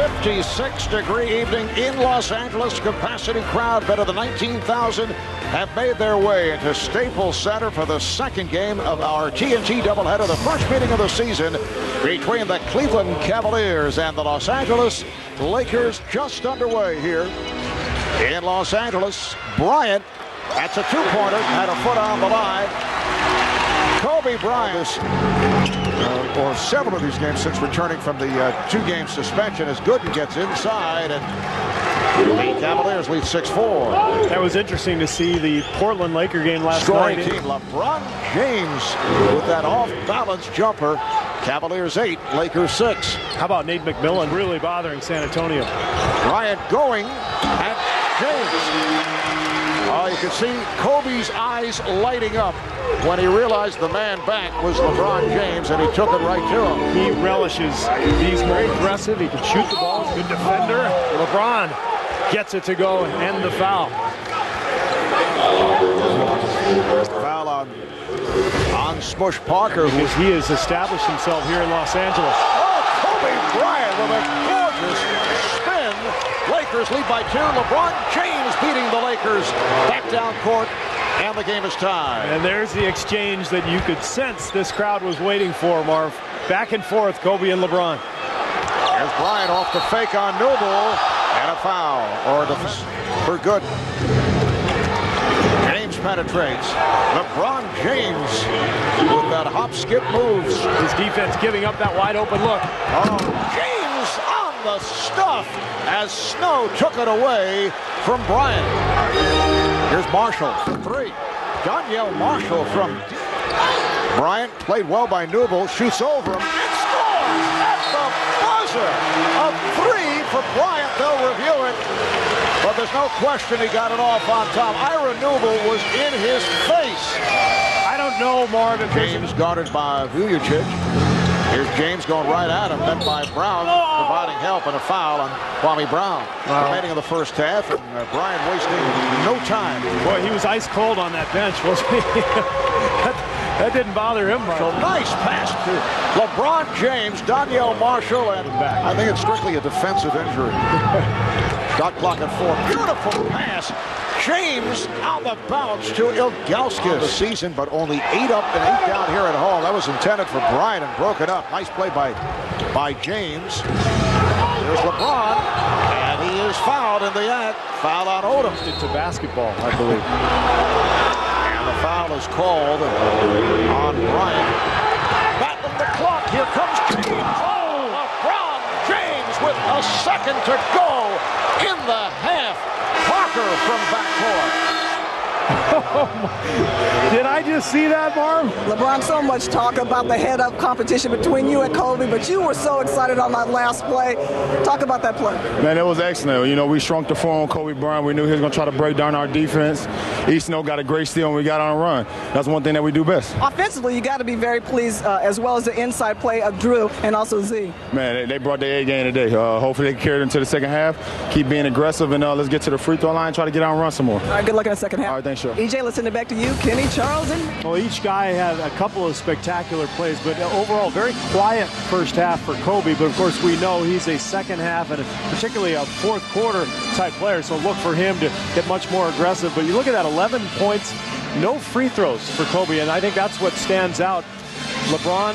56 degree evening in Los Angeles. Capacity crowd better than 19,000 have made their way into Staples Center for the second game of our TNT doubleheader, the first meeting of the season between the Cleveland Cavaliers and the Los Angeles Lakers just underway here in Los Angeles. Bryant, that's a two-pointer, had a foot on the line. Kobe Bryant, uh, or several of these games since returning from the uh, two-game suspension, as Gooden gets inside and the Cavaliers lead 6-4. That was interesting to see the Portland Laker game last Scoring night. team, LeBron James with that off-balance jumper. Cavaliers 8, Lakers 6. How about Nate McMillan really bothering San Antonio? Bryant going at James. Oh, you can see Kobe's eyes lighting up when he realized the man back was LeBron James, and he took it right to him. He relishes. He's very aggressive. He can shoot the ball. Good defender. LeBron gets it to go and end the foul. Foul on, on Smush Parker, who Because he has established himself here in Los Angeles. Oh, Kobe Bryant with a gorgeous spin. Lakers lead by two. LeBron James beating the Lakers back down court, and the game is tied. And there's the exchange that you could sense this crowd was waiting for, Marv. Back and forth, Kobe and LeBron. There's Bryant off the fake on Newble, and a foul, or the for good. James penetrates. LeBron James with that hop skip moves. His defense giving up that wide open look. Oh, James the stuff as Snow took it away from Bryant. Here's Marshall for three. Donyell Marshall from Bryant played well by Newble, shoots over him and scores at the buzzer. A three for Bryant. They'll review it. But there's no question he got it off on top. Ira Newble was in his face. I don't know, Marv, if there's James guarded by Vujacic. Here's James going right at him, then by Brown, providing help and a foul on Kwame Brown. Remaining of the first half, and uh, Bryant wasting no time. Boy, he was ice cold on that bench, wasn't he? that, that didn't bother him much. So nice pass to LeBron James, Donyell Marshall, and I think it's strictly a defensive injury. Shot clock at four. Beautiful pass. James out the bounce to Ilgauskas. The season, but only eight up and eight down here at home. That was intended for Bryant and broken up. Nice play by, by James. There's LeBron, and he is fouled in the act. Foul on Odom. to basketball, I believe. And the foul is called on Bryant. Battling the clock. Here comes James. Oh, LeBron James with a second to go in the half. Parker from backcourt. Did I just see that, Marv? LeBron, so much talk about the head-up competition between you and Kobe, but you were so excited on that last play. Talk about that play. Man, it was excellent. You know, we shrunk the floor on Kobe Bryant. We knew he was going to try to break down our defense. Eastno got a great steal and we got on a run. That's one thing that we do best. Offensively, you got to be very pleased, uh, as well as the inside play of Drew and also Z. Man, they, they brought their A game today. Uh, hopefully they can carry it into the second half. Keep being aggressive and uh, let's get to the free throw line try to get on and run some more. All right, good luck in the second half. All right, thanks, Sean. EJ, let's send it back to you. Kenny, Charles, and Well, each guy had a couple of spectacular plays, but overall, very quiet first half for Kobe. But of course, we know he's a second half and particularly a fourth quarter type player, so look for him to get much more aggressive. But you look at that 11 points, no free throws for Kobe, and I think that's what stands out. LeBron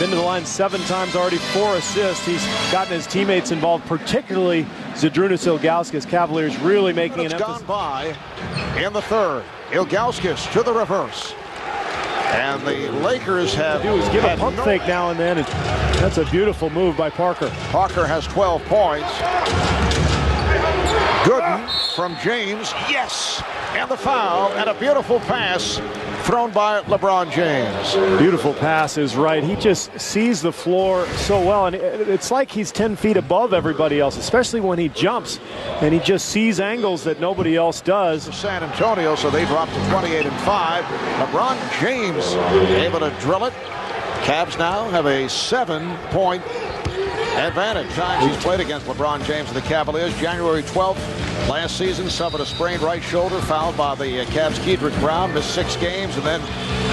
been to the line seven times already, four assists. He's gotten his teammates involved, particularly Zydrunas Ilgauskas. Cavaliers really making an It's emphasis. gone by in the third. Ilgauskas to the reverse. And the Lakers have do is give a pump no- fake now and then. That's a beautiful move by Parker. Parker has 12 points. Gooden from James. Yes. And the foul and a beautiful pass thrown by LeBron James. Beautiful pass is right. He just sees the floor so well, and it's like he's 10 feet above everybody else, especially when he jumps, and he just sees angles that nobody else does. San Antonio, so they dropped to 28 and 5. LeBron James able to drill it. Cavs now have a seven point advantage. He's played against LeBron James and the Cavaliers. January 12th last season suffered a sprained right shoulder, fouled by the uh, Cavs' Kedrick Brown, missed six games, and then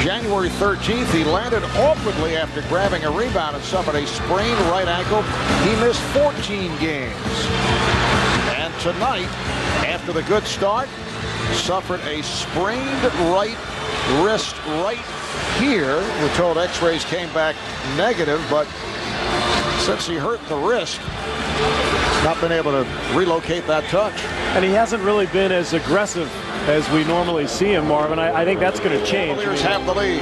January 13th he landed awkwardly after grabbing a rebound and suffered a sprained right ankle. He missed 14 games. And tonight, after the good start, suffered a sprained right wrist right here. We're told x-rays came back negative, but since he hurt the wrist, he's not been able to relocate that touch. And he hasn't really been as aggressive as we normally see him, Marvin. I, I think that's going to change. Cavaliers have the lead.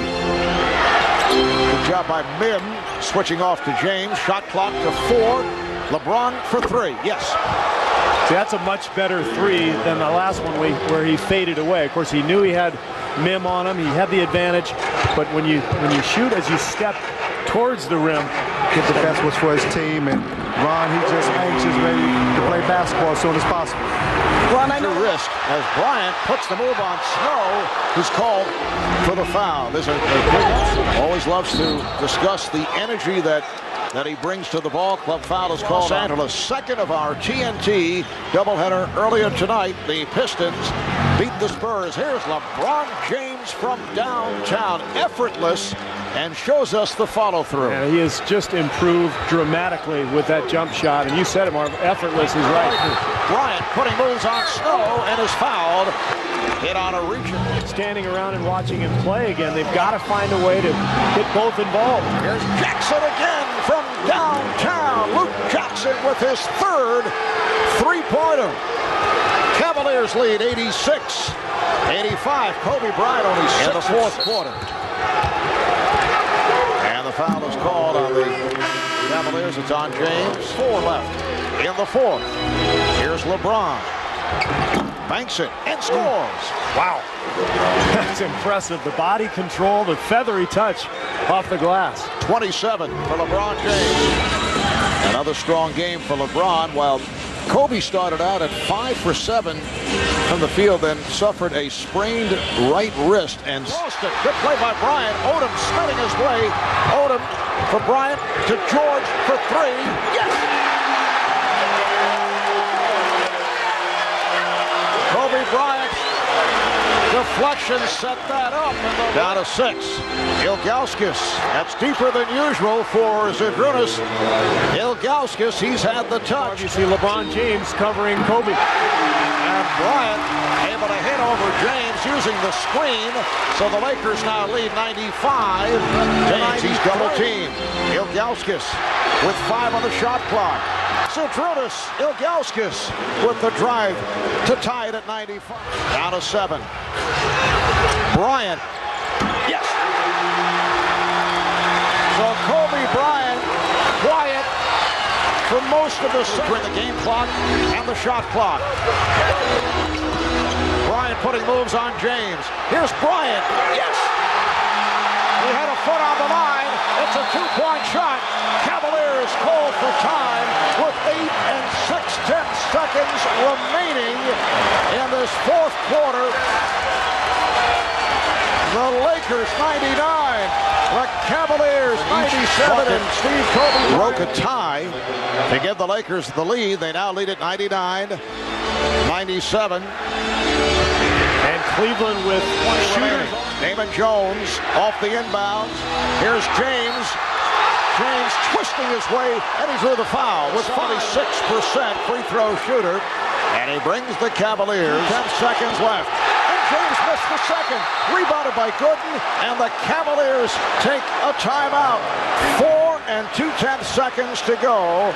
Good job by Mihm, switching off to James. Shot clock to four. LeBron for three. Yes. See, that's a much better three than the last one we where he faded away. Of course, he knew he had Mihm on him. He had the advantage. But when you when you shoot as you step towards the rim, get the best was for his team. And Ron, he's just anxious, ready to play basketball as soon as possible. Ron, I know risk as Bryant puts the move on Snow, who's called for the foul. There's a, a always loves to discuss the energy that that he brings to the ball club. Foul is called Los Angeles. Second of our TNT doubleheader earlier tonight. The Pistons beat the Spurs. Here's LeBron James from downtown. Effortless and shows us the follow through. Yeah, he has just improved dramatically with that jump shot. And you said it, Marv, effortless is right. Bryant putting moves on Snow and is fouled. Hit on a reacher. Standing around and watching him play again, they've got to find a way to get both involved. Here's Jackson again from downtown. Luke Jackson with his third three-pointer. Cavaliers lead 86 85. Kobe Bryant on only in the fourth quarter. And the foul is called on the Cavaliers. It's on James. Four left in the fourth. Here's LeBron. Banks it and scores. Wow. That's impressive. The body control, the feathery touch off the glass. 27 for LeBron James. Another strong game for LeBron while Kobe started out at 5 for 7 from the field, then suffered a sprained right wrist and lost it. Good play by Bryant. Odom spinning his way. Odom for Bryant to George for three. Deflection set that up. Down to six. Ilgauskas. That's deeper than usual for Zydrunas. Ilgauskas, he's had the touch. You see LeBron James covering Kobe. And Bryant able to hit over James using the screen. So the Lakers now lead 95 James, he's double teamed. Ilgauskas with five on the shot clock. Zydrunas, Ilgauskas with the drive to tie it at 95. Down to seven. Bryant. Yes. So Kobe Bryant quiet for most of the between the game clock and the shot clock. Bryant putting moves on James. Here's Bryant. Yes. He had a foot on the line. It's a two-point shot. Cavaliers call for time with eight and six tenths seconds remaining in this fourth quarter. The Lakers 99, the Cavaliers 97, and Steve Kobe broke a tie to give the Lakers the lead. They now lead at 99, 97. And Cleveland with shooters. Damon Jones off the inbounds. Here's James. James twisting his way, and he's with a foul with 46% free throw shooter. And he brings the Cavaliers 10 seconds left. And James missed the second. Rebounded by Gooden, and the Cavaliers take a timeout. Four and two-tenths seconds to go.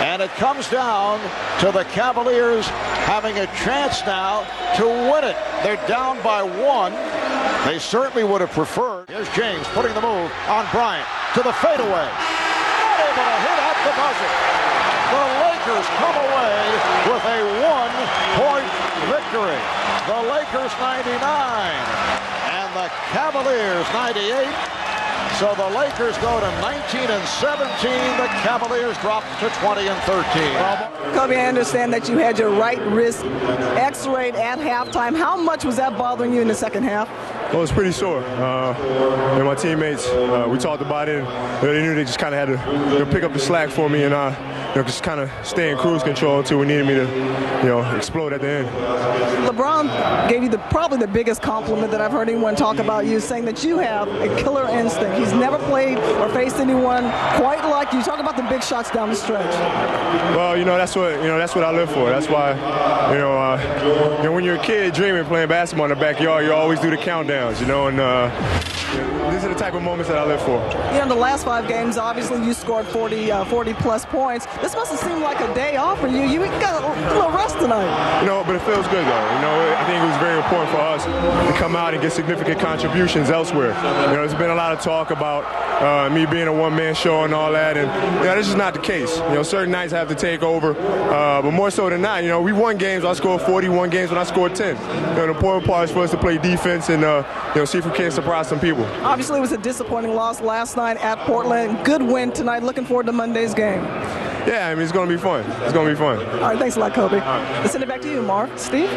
And it comes down to the Cavaliers having a chance now to win it. They're down by one. They certainly would have preferred. Here's James putting the move on Bryant to the fadeaway. Not able to hit at the buzzer. The Lakers come away with a one-point victory. The Lakers 99 and the Cavaliers 98. So the Lakers go to 19 and 17. The Cavaliers drop to 20 and 13. Kobe, I understand that you had your right wrist x-rayed at halftime. How much was that bothering you in the second half? Well, it's pretty sore. Uh, and my teammates, uh, we talked about it. And they knew they just kind of had to you know, pick up the slack for me, and uh, you know, just kind of stay in cruise control until we needed me to, you know, explode at the end. LeBron gave you the probably the biggest compliment that I've heard anyone talk about you, saying that you have a killer instinct. He's never played or faced anyone quite like you. Talk about the big shots down the stretch. Well, you know that's what you know that's what I live for. That's why, you know, uh, you know when you're a kid dreaming playing basketball in the backyard, you always do the countdowns, you know, and. Uh, these are the type of moments that I live for. You know, in the last five games, obviously you scored 40, uh, 40 plus points. This must have seemed like a day off for you. You got a little rest tonight. You know, but it feels good though. You know, I think it was very important for us to come out and get significant contributions elsewhere. You know, there's been a lot of talk about uh, me being a one-man show and all that, and you know, this is not the case. You know, certain nights I have to take over, uh, but more so than not, you know, we won games. I scored 41 games when I scored 10. You know, the important part is for us to play defense and uh, you know see if we can surprise some people. Obviously, it was a disappointing loss last night at Portland. Good win tonight. Looking forward to Monday's game. Yeah, I mean, it's going to be fun. It's going to be fun. All right, thanks a lot, Kobe. Let's send it back to you, Mark. Steve?